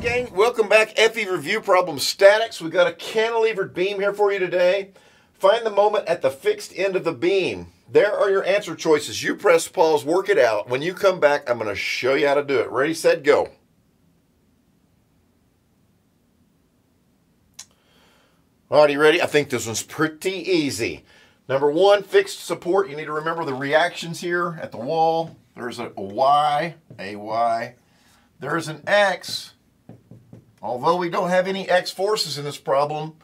gang. Welcome back. FE Review Problem Statics. We've got a cantilevered beam here for you today. Find the moment at the fixed end of the beam. There are your answer choices. You press pause, work it out. When you come back, I'm going to show you how to do it. Ready, set, go. Alrighty, ready? I think this one's pretty easy. Number one, fixed support. You need to remember the reactions here at the wall. There's a Y, a Y. There's an X. Although we don't have any X forces in this problem,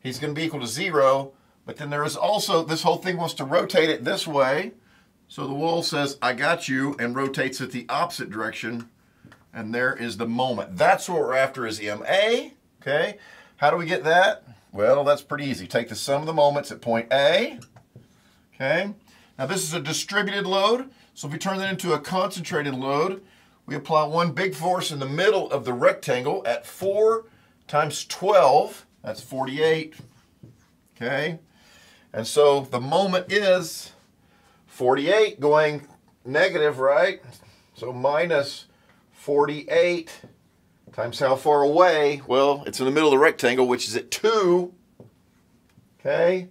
he's going to be equal to zero. But then there is also, this whole thing wants to rotate it this way. So the wall says, I got you, and rotates it the opposite direction. And there is the moment. That's what we're after is MA. Okay. How do we get that? Well, that's pretty easy. Take the sum of the moments at point A. Okay. Now this is a distributed load. So if we turn that into a concentrated load, we apply one big force in the middle of the rectangle at 4 times 12. That's 48. Okay. And so the moment is 48 going negative, right? So minus 48 times how far away? Well, it's in the middle of the rectangle, which is at 2. Okay?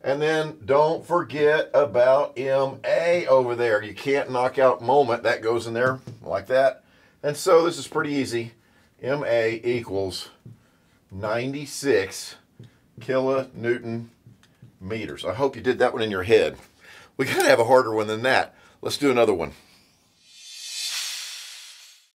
And then don't forget about MA over there. You can't knock out moment. That goes in there like that. And so this is pretty easy. MA equals 96 kilonewton meters. I hope you did that one in your head. We got to have a harder one than that. Let's do another one.